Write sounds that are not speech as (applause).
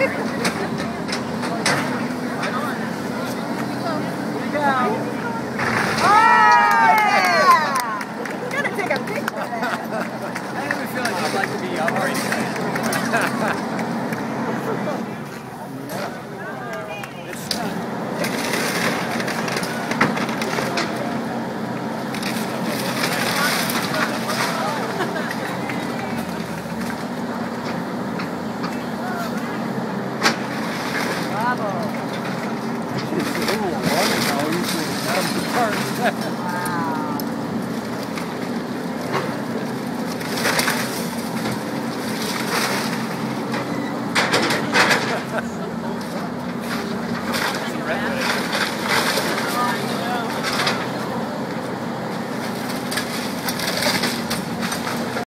I have a feeling I'd like to be up right (laughs) Bravo. She's a little warm (laughs)